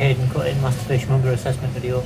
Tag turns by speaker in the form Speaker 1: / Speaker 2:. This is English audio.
Speaker 1: Hayden in Masturbation Hunger Assessment video.